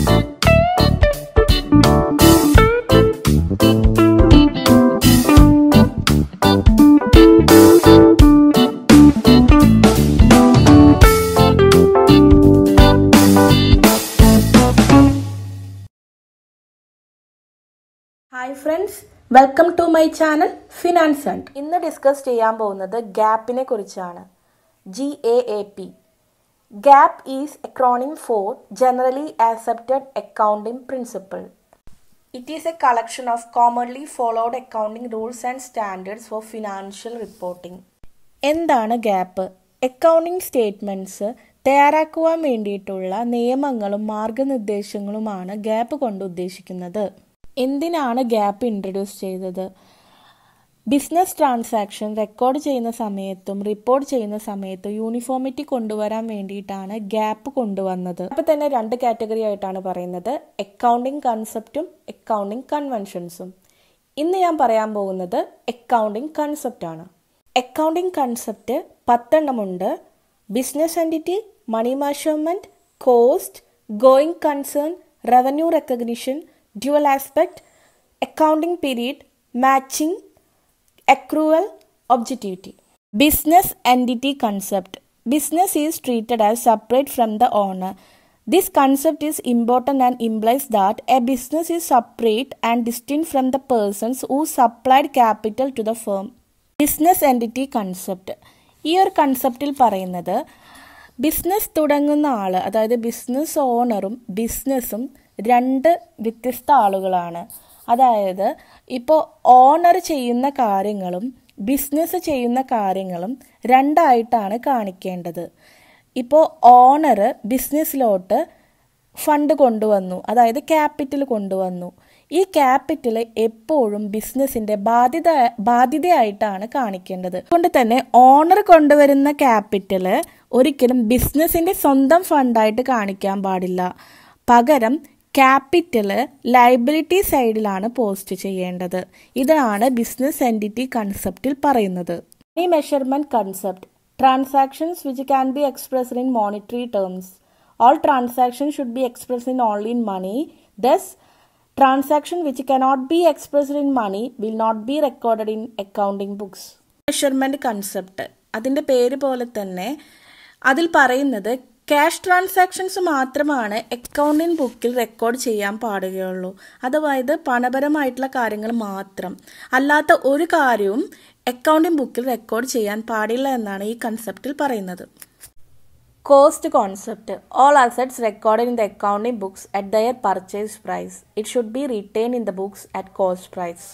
Hi friends welcome to my channel finance and ഇന്ന് discuss ചെയ്യാൻ പോകുന്നത് ഗ്യാപ്പിനെ കുറിച്ചാണ്. G A A P GAAP is acronym for generally accepted accounting principle it is a collection of commonly followed accounting rules and standards for financial reporting എന്താണ് GAAP accounting statements തയ്യാറാക്കുവാൻ വേണ്ടിയിട്ടുള്ള നിയമങ്ങളും മാർഗനിർദ്ദേശങ്ങളുമാണ് ഗ്യാപ്പ് കൊണ്ട് ഉദ്ദേശിക്കുന്നത്. എന്തിനാണ് ഗ്യാപ്പ് ഇൻട്രൊഡ്യൂസ് ചെയ്തത്? Business transaction record ചെയ്യുന്ന സമയത്തും റിപ്പോർട്ട് ചെയ്യുന്ന സമയത്തും യൂണിഫോമിറ്റി കൊണ്ടുവരാൻ വേണ്ടിയിട്ടാണ് ഗ്യാപ്പ് കൊണ്ടുവന്നത്. അപ്പോൾ തന്നെ രണ്ട് കാറ്റഗറി ആയിട്ടാണ് പറയുന്നത്. അക്കൗണ്ടിങ് കൺസെപ്റ്റും അക്കൗണ്ടിങ് കൺവെൻഷൻസും ഇന്ന് ഞാൻ പറയാൻ പോകുന്നത് അക്കൗണ്ടിംഗ് കൺസെപ്റ്റാണ് accounting concept പത്തെണ്ണമുണ്ട്. Business entity money measurement cost going concern revenue recognition dual aspect accounting period matching, accrual, objectivity. Business entity concept. Business is treated as separate from the owner. This concept is important and implies that a business is separate and distinct from the persons who supplied capital to the firm. Business entity concept ഈ ഒരു കൺസെപ്റ്റിൽ പറയുന്നത് business തുടങ്ങുന്ന ആൾ അതായത് business ഓണറും ബിസിനസ്സും രണ്ട് വ്യത്യസ്ത ആളുകളാണ് അതായത് ഇപ്പോൾ ഓണർ ചെയ്യുന്ന കാര്യങ്ങളും ബിസിനസ് ചെയ്യുന്ന കാര്യങ്ങളും രണ്ടായിട്ടാണ് കാണിക്കേണ്ടത്. ഇപ്പോൾ ഓണർ ബിസിനസ്സിലോട്ട് ഫണ്ട് കൊണ്ടുവന്നു. അതായത് ക്യാപിറ്റൽ കൊണ്ടുവന്നു. ഈ ക്യാപിറ്റൽ എപ്പോഴും ബിസിനസ്സിന്റെ ബാധ്യത ബാധ്യതയായിട്ടാണ് കാണിക്കേണ്ടത്. അതുകൊണ്ട് തന്നെ ഓണർ കൊണ്ടുവരുന്ന ക്യാപിറ്റൽ ഒരിക്കലും ബിസിനസ്സിന്റെ സ്വന്തം ഫണ്ടായിട്ട് കാണിക്കാൻ പാടില്ല. പകരം ക്യാപിറ്റൽ ലൈബിലിറ്റി സൈഡിലാണ് പോസ്റ്റ് ചെയ്യേണ്ടത്. ഇതാണ് ബിസിനസ് എന്റിറ്റി കൺസെപ്റ്റിൽ പറയുന്നത്. ഈ measurement concept transactions which can be expressed in monetary terms all transaction should be expressed in only in money. Thus transaction which cannot be expressed in money will not be recorded in accounting books measurement concept അതിന്റെ പേര് പോലെ തന്നെ അതിൽ പറയുന്നത് cash transactions മാത്രമാണ് accounting ബുക്കിൽ record ചെയ്യാൻ പാടുകയുള്ളൂ. അതായത് പണപരമായിട്ടുള്ള കാര്യങ്ങൾ മാത്രം. അല്ലാത്ത ഒരു കാര്യവും അക്കൗണ്ടിങ് ബുക്കിൽ റെക്കോർഡ് ചെയ്യാൻ പാടില്ല എന്നാണ് ഈ കൺസെപ്റ്റിൽ പറയുന്നത്. Cost concept. All assets record in the accounting books at their purchase price it should be written in the books at cost price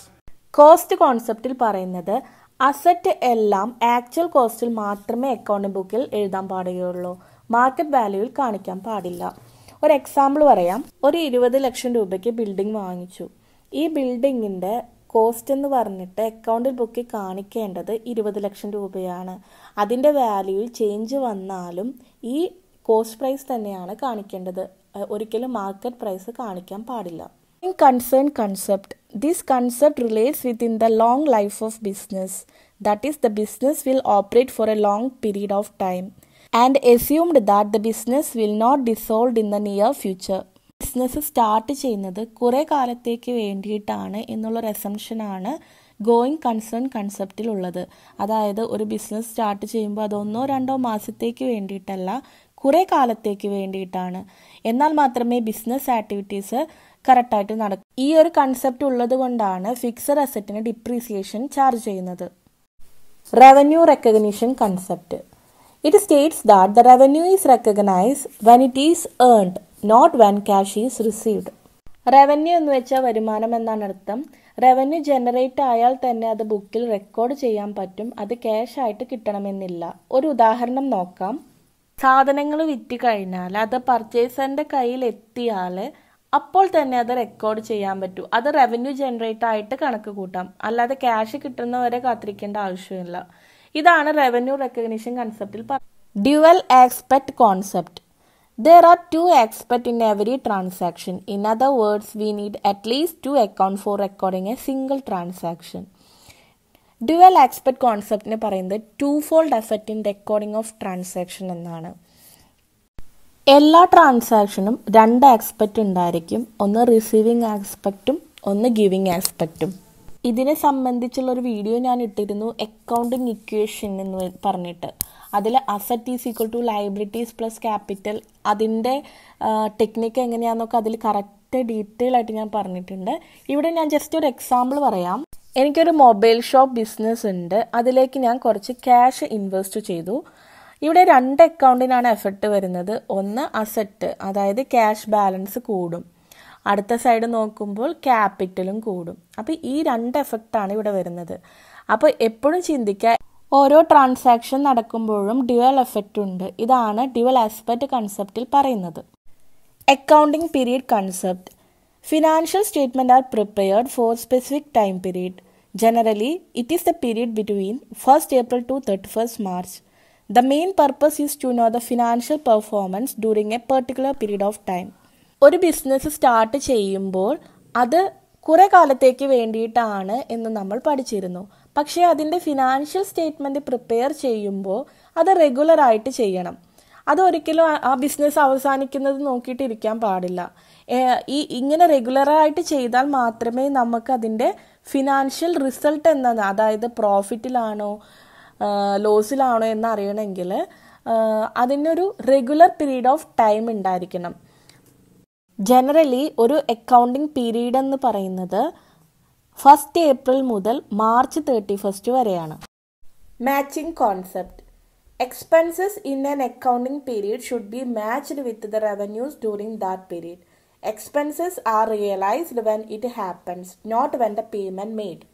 cost കോൺസെപ്റ്റിൽ പറയുന്നത് അസറ്റ് എല്ലാം ആക്ച്വൽ കോസ്റ്റിൽ മാത്രമേ അക്കൗണ്ടിംഗ് ബുക്കിൽ എഴുതാൻ പാടുകയുള്ളൂ. മാർക്കറ്റ് വാല്യൂവിൽ കാണിക്കാൻ പാടില്ല. ഒരു എക്സാമ്പിൾ പറയാം. ഒരു ഇരുപത് ലക്ഷം രൂപയ്ക്ക് ബിൽഡിംഗ് വാങ്ങിച്ചു. ഈ ബിൽഡിങ്ങിന്റെ കോസ്റ്റ് എന്ന് പറഞ്ഞിട്ട് അക്കൗണ്ടിൽ ബുക്കിൽ കാണിക്കേണ്ടത് ഇരുപത് ലക്ഷം രൂപയാണ്. അതിന്റെ വാല്യൂയിൽ ചേഞ്ച് വന്നാലും ഈ കോസ്റ്റ് പ്രൈസ് തന്നെയാണ് കാണിക്കേണ്ടത്. ഒരിക്കലും മാർക്കറ്റ് പ്രൈസ് കാണിക്കാൻ പാടില്ല. Concern concept this concept relates with in the long life of business that is the business will operate for a long period of time and assumed that the business will not dissolve in the near future business start ചെയ്യുന്നത് കുറേ കാലത്തേക്ക് വേണ്ടിയിട്ടാണ് എന്നുള്ളൊരു അസംഷനാണ് going concern കൺസെപ്റ്റിലുള്ളത് അതായത് ഒരു business start ചെയ്യുമ്പോൾ അതൊന്നോ രണ്ടോ മാസത്തേക്ക് വേണ്ടിയിട്ടല്ല കുറേ കാലത്തേക്ക് വേണ്ടിയിട്ടാണ്. എന്നാൽ മാത്രമേ ബിസിനസ് ആക്ടിവിറ്റീസ് കറക്റ്റായിട്ട് നടക്കൂ. ഈ ഒരു കൺസെപ്റ്റ് ഉള്ളത് കൊണ്ടാണ് ഫിക്സഡ് അസറ്റിന് ഡിപ്രീസിയേഷൻ ചാർജ് ചെയ്യുന്നത്. Revenue recognition concept it states that the revenue is recognise when it is earned not when cash is received revenue എന്ന് വെച്ചാൽ വരുമാനം എന്നാണ് അർത്ഥം. റവന്യൂ ജനറേറ്റ് ആയാൽ തന്നെ അത് ബുക്കിൽ റെക്കോർഡ് ചെയ്യാൻ പറ്റും. അത് ക്യാഷ് ആയിട്ട് കിട്ടണമെന്നില്ല. ഒരു ഉദാഹരണം നോക്കാം. സാധനങ്ങൾ വിറ്റ് കഴിഞ്ഞാൽ അത് പർച്ചേസറിന്റെ കയ്യിൽ എത്തിയാൽ അപ്പോൾ തന്നെ അത് റെക്കോർഡ് ചെയ്യാൻ പറ്റും. അത് റവന്യൂ ജനറേറ്റ് ആയിട്ട് കണക്ക് കൂട്ടാം. അല്ലാതെ ക്യാഷ് കിട്ടുന്നവരെ കാത്തിരിക്കേണ്ട ആവശ്യമില്ല. ഇതാണ് revenue recognition കൺസെപ്റ്റിൽ dual aspect concept There are two aspects in every transaction. In other words, we need at two account for for a single transaction. Dual aspect കോൺസെപ്റ്റിന് പറയുന്നത് two fold effect in recording of transaction എന്നാണ് എല്ലാ ട്രാൻസാക്ഷനും രണ്ട് aspect ഉണ്ടായിരിക്കും ഒന്ന് receiving ആസ്പെക്റ്റും ഒന്ന് giving ആസ്പെക്റ്റും ഇതിനെ സംബന്ധിച്ചുള്ള ഒരു വീഡിയോ ഞാൻ ഇട്ടിരുന്നു അക്കൗണ്ടിങ് ഇക്വേഷൻ എന്ന് പറഞ്ഞിട്ട്. അതിൽ asset is equal to liabilities plus capital അതിന്റെ ടെക്നിക്ക് എങ്ങനെയാണെന്നൊക്കെ അതിൽ കറക്റ്റ് ഡീറ്റെയിൽ ആയിട്ട് ഞാൻ പറഞ്ഞിട്ടുണ്ട്. ഇവിടെ ഞാൻ ജസ്റ്റ് ഒരു എക്സാമ്പിൾ പറയാം. എനിക്കൊരു മൊബൈൽ ഷോപ്പ് ബിസിനസ് ഉണ്ട്. അതിലേക്ക് ഞാൻ കുറച്ച് ക്യാഷ് ഇൻവെസ്റ്റ് ചെയ്തു. ഇവിടെ രണ്ട് അക്കൗണ്ടിനാണ് എഫക്റ്റ് വരുന്നത്. ഒന്ന് അസറ്റ് അതായത് ക്യാഷ് ബാലൻസ് കൂടും. അടുത്ത സൈഡ് നോക്കുമ്പോൾ ക്യാപിറ്റലും കൂടും. അപ്പോൾ ഈ രണ്ട് എഫക്റ്റാണ് ഇവിടെ വരുന്നത്. അപ്പോൾ എപ്പോഴും ചിന്തിക്കുക ഓരോ ട്രാൻസാക്ഷൻ നടക്കുമ്പോഴും ഡ്യുവൽ എഫക്റ്റ് ഉണ്ട്. ഇതാണ് ഡ്യുവൽ ആസ്പെക്റ്റ് കൺസെപ്റ്റിൽ പറയുന്നത്. Accounting period concept financial statement are prepared for specific time period generally it is the period between first April to thirty first March the main purpose is to know the financial performance during a particular period of time ഒരു business start ചെയ്യുമ്പോൾ അത് കുറെ കാലത്തേക്ക് വേണ്ടിയിട്ടാണ് എന്ന് നമ്മൾ പഠിച്ചിരുന്നു. പക്ഷേ അതിന്റെ ഫിനാൻഷ്യൽ സ്റ്റേറ്റ്മെന്റ് പ്രിപ്പയർ ചെയ്യുമ്പോൾ അത് റെഗുലറായിട്ട് ചെയ്യണം. അത് ഒരിക്കലും ആ ബിസിനസ് അവസാനിക്കുന്നത് നോക്കിയിട്ടിരിക്കാൻ പാടില്ല. ഈ ഇങ്ങനെ റെഗുലറായിട്ട് ചെയ്താൽ മാത്രമേ നമുക്ക് അതിന്റെ ഫിനാൻഷ്യൽ റിസൾട്ട് എന്നത് അതായത് പ്രോഫിറ്റിലാണോ ലോസിലാണോ എന്നറിയണമെങ്കിൽ അതിനൊരു റെഗുലർ പീരീഡ് ഓഫ് ടൈം ഉണ്ടായിരിക്കണം. ജനറലി ഒരു അക്കൗണ്ടിങ് പീരീഡ് എന്ന് പറയുന്നത് ഫസ്റ്റ് ഏപ്രിൽ മുതൽ മാർച്ച് തേർട്ടി ഫസ്റ്റ് വരെയാണ് matching concept expenses in an accounting period should be matched with the revenues during that period expenses are realised when it happens not when the payment made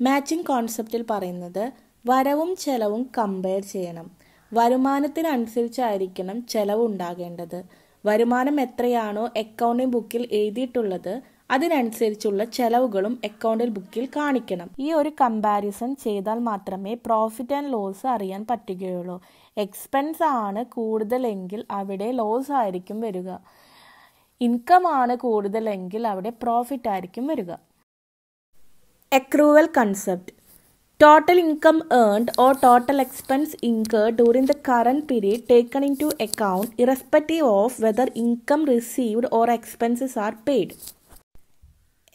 matching കോൺസെപ്റ്റിൽ പറയുന്നത് വരവും ചെലവും compare ചെയ്യണം. വരുമാനത്തിനനുസരിച്ചായിരിക്കണം ചെലവ് ഉണ്ടാകേണ്ടത്. വരുമാനം എത്രയാണോ accounting ബുക്കിൽ എഴുതിയിട്ടുള്ളത് അതിനനുസരിച്ചുള്ള ചെലവുകളും അക്കൗണ്ടിൽ ബുക്കിൽ കാണിക്കണം. ഈ ഒരു കമ്പാരിസൺ ചെയ്താൽ മാത്രമേ പ്രോഫിറ്റ് ആൻഡ് ലോസ് അറിയാൻ പറ്റുകയുള്ളൂ. എക്സ്പെൻസ് ആണ് കൂടുതലെങ്കിൽ അവിടെ ലോസ് ആയിരിക്കും വരിക. ഇൻകം ആണ് കൂടുതലെങ്കിൽ അവിടെ പ്രോഫിറ്റ് ആയിരിക്കും വരിക. Accrual concept total income earned or total expense incur during the current period taken into account irrespective of whether income received or expenses are paid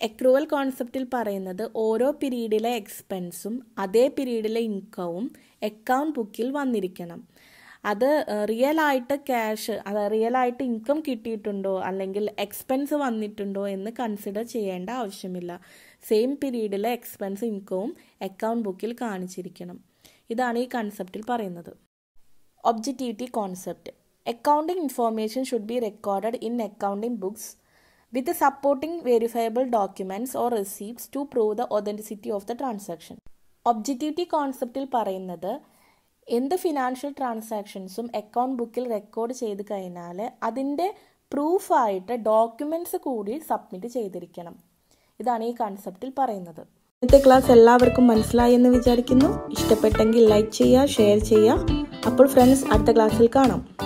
accrual കോൺസെപ്റ്റിൽ പറയുന്നത് ഓരോ പീരീഡിലെ എക്സ്പെൻസും അതേ പീരീഡിലെ ഇൻകവും അക്കൗണ്ട് ബുക്കിൽ വന്നിരിക്കണം. അത് റിയൽ ആയിട്ട് ക്യാഷ് അത് റിയൽ ആയിട്ട് ഇൻകം കിട്ടിയിട്ടുണ്ടോ അല്ലെങ്കിൽ എക്സ്പെൻസ് വന്നിട്ടുണ്ടോ എന്ന് കൺസിഡർ ചെയ്യേണ്ട ആവശ്യമില്ല. സെയിം പീരീഡിലെ എക്സ്പെൻസ് ഇൻകവും അക്കൗണ്ട് ബുക്കിൽ കാണിച്ചിരിക്കണം. ഇതാണ് ഈ കൺസെപ്റ്റിൽ പറയുന്നത്. Objectivity concept. Accounting information should be recorded in accounting books with supporting verifiable documents or receipts to prove the authenticity of the transaction. Objectivity കോൺസെപ്റ്റിൽ പറയുന്നത് എന്ത് ഫിനാൻഷ്യൽ ട്രാൻസാക്ഷൻസും അക്കൗണ്ട് ബുക്കിൽ റെക്കോർഡ് ചെയ്ത് കഴിഞ്ഞാൽ അതിന്റെ പ്രൂഫായിട്ട് ഡോക്യുമെന്റ്സ് കൂടി സബ്മിറ്റ് ചെയ്തിരിക്കണം. ഇതാണ് ഈ കൺസെപ്റ്റിൽ പറയുന്നത്. ഇന്നത്തെ ക്ലാസ് എല്ലാവർക്കും മനസ്സിലായി എന്ന് വിചാരിക്കുന്നു. ഇഷ്ടപ്പെട്ടെങ്കിൽ ലൈക്ക് ചെയ്യുക ഷെയർ ചെയ്യുക. അപ്പോൾ ഫ്രണ്ട്സ് അടുത്ത ക്ലാസ്സിൽ കാണാം.